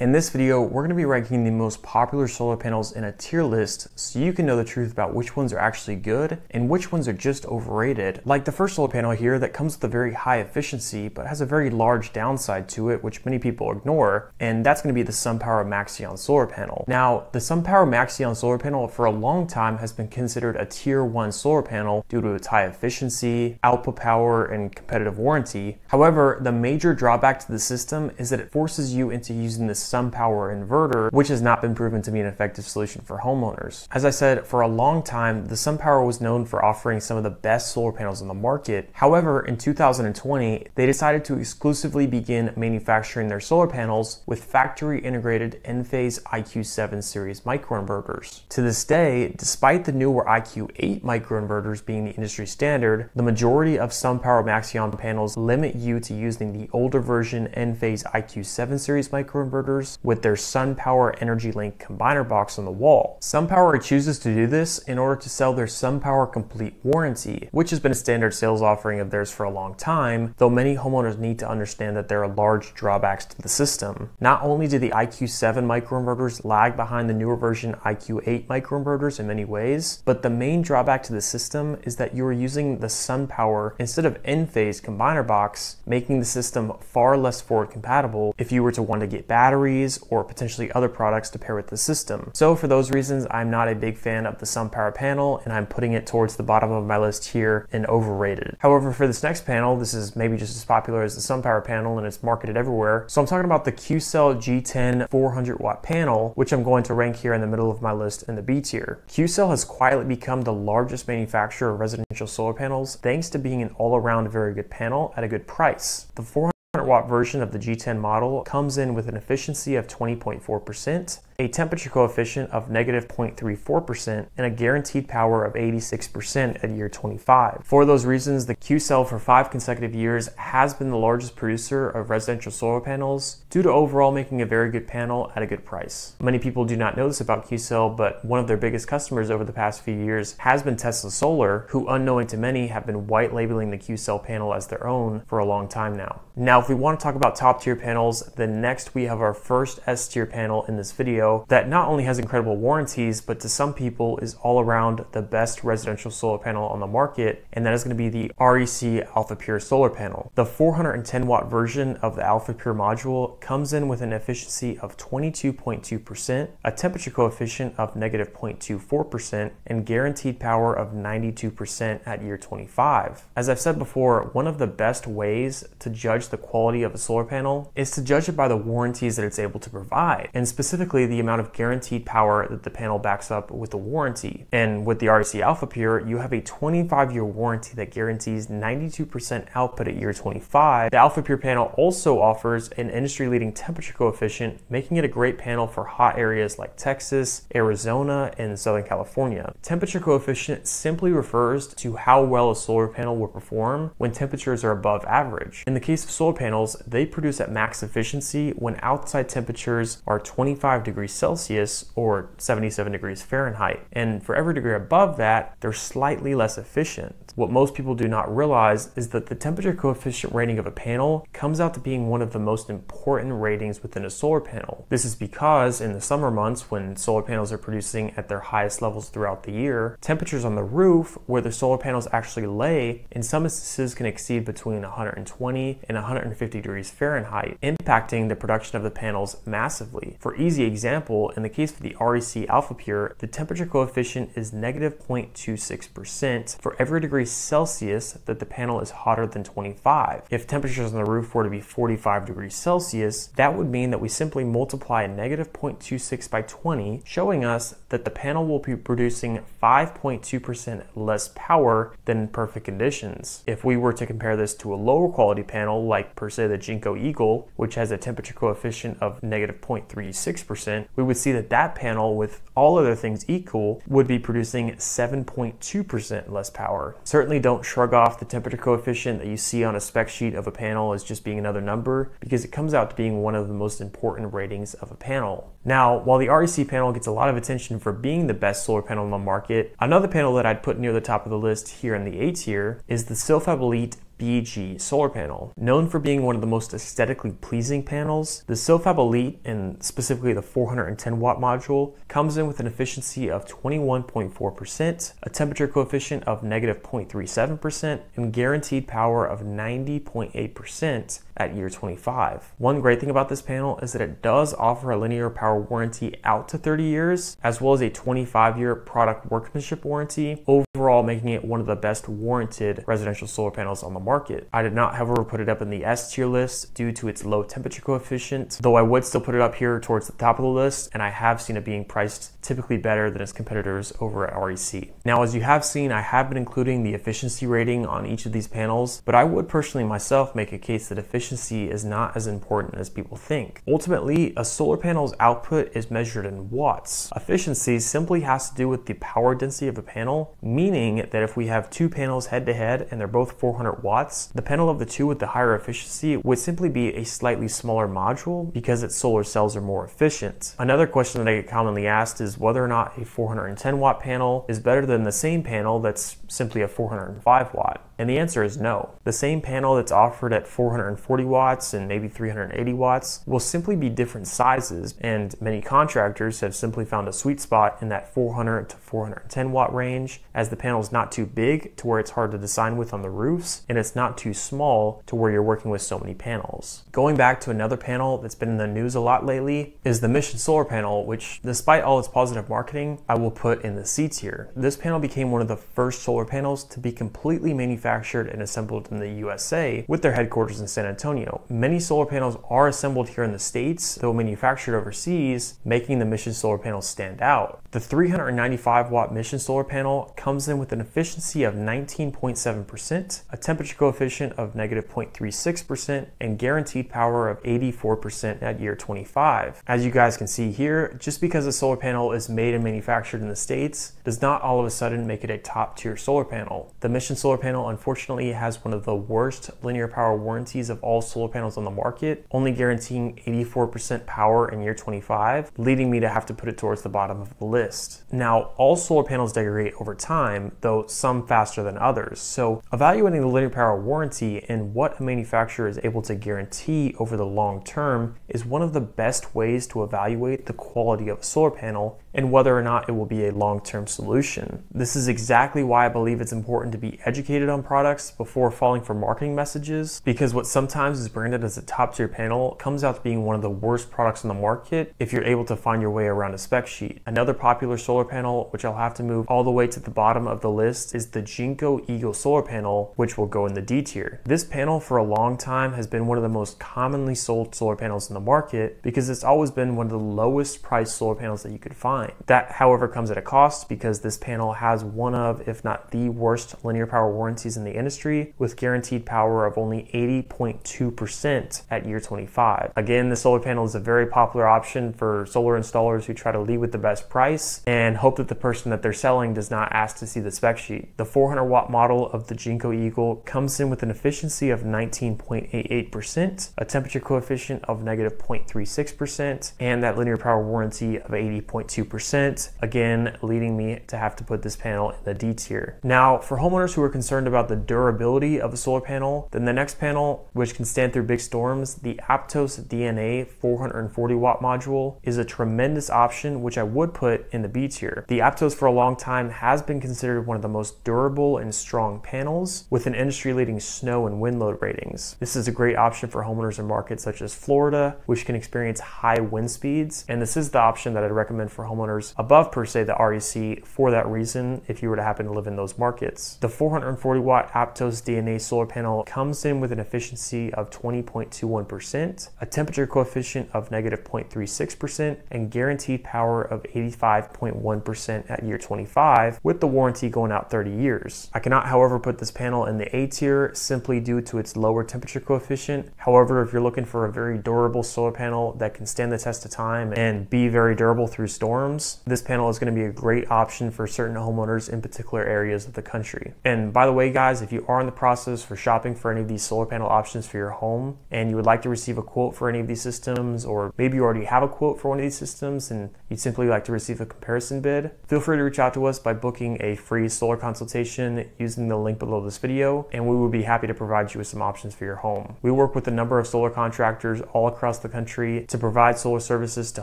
In this video, we're going to be ranking the most popular solar panels in a tier list so you can know the truth about which ones are actually good and which ones are just overrated. Like the first solar panel here that comes with a very high efficiency but has a very large downside to it which many people ignore, and that's going to be the SunPower Maxeon solar panel. Now, the SunPower Maxeon solar panel for a long time has been considered a tier 1 solar panel due to its high efficiency, output power, and competitive warranty. However, the major drawback to the system is that it forces you into using the SunPower inverter, which has not been proven to be an effective solution for homeowners. As I said, for a long time, the SunPower was known for offering some of the best solar panels on the market. However, in 2020, they decided to exclusively begin manufacturing their solar panels with factory integrated Enphase IQ7 series microinverters. To this day, despite the newer IQ8 microinverters being the industry standard, the majority of SunPower Maxeon panels limit you to using the older version Enphase IQ7 series microinverters with their SunPower Energy Link combiner box on the wall. SunPower chooses to do this in order to sell their SunPower Complete Warranty, which has been a standard sales offering of theirs for a long time, though many homeowners need to understand that there are large drawbacks to the system. Not only do the IQ7 microinverters lag behind the newer version IQ8 microinverters in many ways, but the main drawback to the system is that you are using the SunPower instead of Enphase combiner box, making the system far less forward compatible if you were to want to get batteries batteries or potentially other products to pair with the system. So for those reasons, I'm not a big fan of the SunPower panel and I'm putting it towards the bottom of my list here and overrated. However, for this next panel, this is maybe just as popular as the SunPower panel and it's marketed everywhere. So I'm talking about the QCell G10 400 watt panel, which I'm going to rank here in the middle of my list in the B tier. QCell has quietly become the largest manufacturer of residential solar panels thanks to being an all-around very good panel at a good price. The 400 watt version of the G10 model comes in with an efficiency of 20.4%, a temperature coefficient of negative 0.34%, and a guaranteed power of 86% at year 25. For those reasons, the Q-Cell for five consecutive years has been the largest producer of residential solar panels due to overall making a very good panel at a good price. Many people do not know this about Q-Cell, but one of their biggest customers over the past few years has been Tesla Solar, who unknowing to many have been white labeling the Q-Cell panel as their own for a long time now. Now, if we want to talk about top tier panels, then next we have our first S tier panel in this video, that not only has incredible warranties, but to some people is all around the best residential solar panel on the market, and that is going to be the REC Alpha Pure solar panel. The 410 watt version of the Alpha Pure module comes in with an efficiency of 22.2%, a temperature coefficient of negative 0.24%, and guaranteed power of 92% at year 25. As I've said before, one of the best ways to judge the quality of a solar panel is to judge it by the warranties that it's able to provide, and specifically the amount of guaranteed power that the panel backs up with a warranty. And with the REC Alpha Pure, you have a 25 year warranty that guarantees 92% output at year 25. The Alpha Pure panel also offers an industry leading temperature coefficient, making it a great panel for hot areas like Texas, Arizona, and Southern California. Temperature coefficient simply refers to how well a solar panel will perform when temperatures are above average. In the case of solar panels, they produce at max efficiency when outside temperatures are 25 degrees degrees Celsius or 77 degrees Fahrenheit. And for every degree above that, they're slightly less efficient. What most people do not realize is that the temperature coefficient rating of a panel comes out to being one of the most important ratings within a solar panel. This is because in the summer months when solar panels are producing at their highest levels throughout the year, temperatures on the roof where the solar panels actually lay in some instances can exceed between 120 and 150 degrees Fahrenheit, impacting the production of the panels massively. For easy example, in the case of the REC Alpha Pure, the temperature coefficient is negative 0.26% for every degree degrees Celsius that the panel is hotter than 25. If temperatures on the roof were to be 45 degrees Celsius, that would mean that we simply multiply a negative 0.26 by 20, showing us that the panel will be producing 5.2% less power than in perfect conditions. If we were to compare this to a lower quality panel like per se the Jinko Eagle, which has a temperature coefficient of negative 0.36%, we would see that that panel with all other things equal would be producing 7.2% less power. Certainly don't shrug off the temperature coefficient that you see on a spec sheet of a panel as just being another number because it comes out to being one of the most important ratings of a panel. Now, while the REC panel gets a lot of attention for being the best solar panel on the market, another panel that I'd put near the top of the list here in the A tier is the Silfab Elite BG solar panel. Known for being one of the most aesthetically pleasing panels, the Silfab Elite, and specifically the 410 watt module, comes in with an efficiency of 21.4%, a temperature coefficient of negative 0.37%, and guaranteed power of 90.8% at year 25. One great thing about this panel is that it does offer a linear power warranty out to 30 years, as well as a 25 year product workmanship warranty, overall making it one of the best warranted residential solar panels on the market. I did not, however, put it up in the S tier list due to its low temperature coefficient, though I would still put it up here towards the top of the list, and I have seen it being priced typically better than its competitors over at REC. Now, as you have seen, I have been including the efficiency rating on each of these panels, but I would personally myself make a case that efficiency is not as important as people think. Ultimately, a solar panel's output is measured in watts. Efficiency simply has to do with the power density of a panel, meaning that if we have two panels head to head and they're both 400 watts, the panel of the two with the higher efficiency would simply be a slightly smaller module because its solar cells are more efficient. Another question that I get commonly asked is whether or not a 410 watt panel is better than the same panel that's simply a 405 watt. And the answer is no. The same panel that's offered at 440 watts and maybe 380 watts will simply be different sizes, and many contractors have simply found a sweet spot in that 400 to 410 watt range, as the panel is not too big to where it's hard to design with on the roofs, and it's not too small to where you're working with so many panels. Going back to another panel that's been in the news a lot lately is the Mission Solar panel, which despite all its positive marketing, I will put in the C tier. This panel became one of the first solar panels to be completely manufactured manufactured and assembled in the USA with their headquarters in San Antonio. Many solar panels are assembled here in the States, though manufactured overseas, making the Mission solar panels stand out. The 395 watt Mission solar panel comes in with an efficiency of 19.7%, a temperature coefficient of negative 0.36%, and guaranteed power of 84% at year 25. As you guys can see here, just because a solar panel is made and manufactured in the States does not all of a sudden make it a top tier solar panel. The Mission solar panel unfortunately it has one of the worst linear power warranties of all solar panels on the market, only guaranteeing 84% power in year 25, leading me to have to put it towards the bottom of the list. Now, all solar panels degrade over time, though some faster than others. So, evaluating the linear power warranty and what a manufacturer is able to guarantee over the long term is one of the best ways to evaluate the quality of a solar panel and whether or not it will be a long term solution. This is exactly why I believe it's important to be educated on products before falling for marketing messages, because what sometimes is branded as a top tier panel comes out to being one of the worst products on the market if you're able to find your way around a spec sheet. Another popular solar panel, which I'll have to move all the way to the bottom of the list, is the Jinko Eagle solar panel, which will go in the D tier. This panel for a long time has been one of the most commonly sold solar panels in the market because it's always been one of the lowest priced solar panels that you could find. That, however, comes at a cost because this panel has one of, if not the worst linear power warranties in the industry with guaranteed power of only 80.2% at year 25. Again, the solar panel is a very popular option for solar installers who try to lead with the best price and hope that the person that they're selling does not ask to see the spec sheet. The 400 watt model of the Jinko Eagle comes in with an efficiency of 19.88%, a temperature coefficient of negative 0.36%, and that linear power warranty of 80.2% percent again, leading me to have to put this panel in the D tier. Now, for homeowners who are concerned about the durability of a solar panel, then the next panel, which can stand through big storms, the Aptos DNA 440 watt module is a tremendous option, which I would put in the B tier. The Aptos for a long time has been considered one of the most durable and strong panels with an industry leading snow and wind load ratings. This is a great option for homeowners in markets such as Florida, which can experience high wind speeds. And this is the option that I'd recommend for homeowners homeowners above per se the REC for that reason if you were to happen to live in those markets. The 440 watt Aptos DNA solar panel comes in with an efficiency of 20.21%, a temperature coefficient of negative 0.36%, and guaranteed power of 85.1% at year 25, with the warranty going out 30 years. I cannot, however, put this panel in the A tier simply due to its lower temperature coefficient. However, if you're looking for a very durable solar panel that can stand the test of time and be very durable through storms, this panel is going to be a great option for certain homeowners in particular areas of the country. And by the way, guys, if you are in the process for shopping for any of these solar panel options for your home and you would like to receive a quote for any of these systems, or maybe you already have a quote for one of these systems and you'd simply like to receive a comparison bid, feel free to reach out to us by booking a free solar consultation using the link below this video, and we would be happy to provide you with some options for your home. We work with a number of solar contractors all across the country to provide solar services to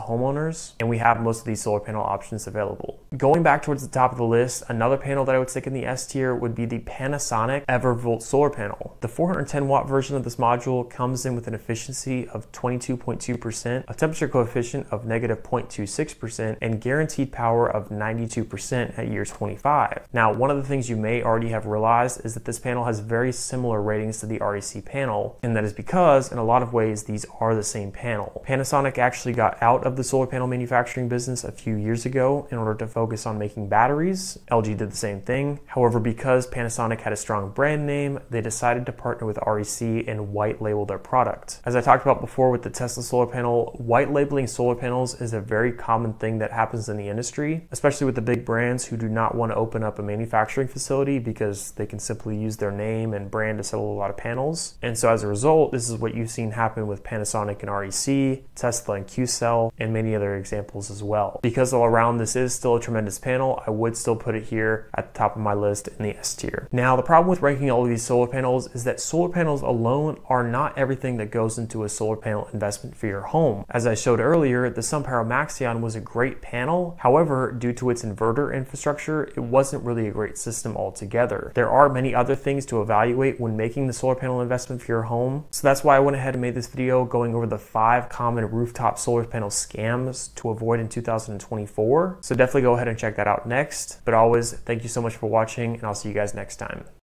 homeowners, and we have most of these solar panel options available. Going back towards the top of the list, another panel that I would stick in the S tier would be the Panasonic EverVolt solar panel. The 410 watt version of this module comes in with an efficiency of 22.2%, a temperature coefficient of negative 0.26%, and guaranteed power of 92% at year 25. Now, one of the things you may already have realized is that this panel has very similar ratings to the REC panel, and that is because in a lot of ways these are the same panel. Panasonic actually got out of the solar panel manufacturing business a few years ago in order to focus on making batteries. LG did the same thing. However, because Panasonic had a strong brand name, they decided to partner with REC and white label their product. As I talked about before with the Tesla solar panel, white labeling solar panels is a very common thing that happens in the industry, especially with the big brands who do not want to open up a manufacturing facility because they can simply use their name and brand to sell a lot of panels. And so as a result, this is what you've seen happen with Panasonic and REC, Tesla and QCell, and many other examples as well. Because all around this is still a tremendous panel, I would still put it here at the top of my list in the S tier. Now, the problem with ranking all of these solar panels is that solar panels alone are not everything that goes into a solar panel investment for your home. As I showed earlier, the SunPower Maxeon was a great panel. However, due to its inverter infrastructure, it wasn't really a great system altogether. There are many other things to evaluate when making the solar panel investment for your home. So that's why I went ahead and made this video going over the five common rooftop solar panel scams to avoid in 2024. So definitely go ahead and check that out next. But always, thank you so much for watching and I'll see you guys next time.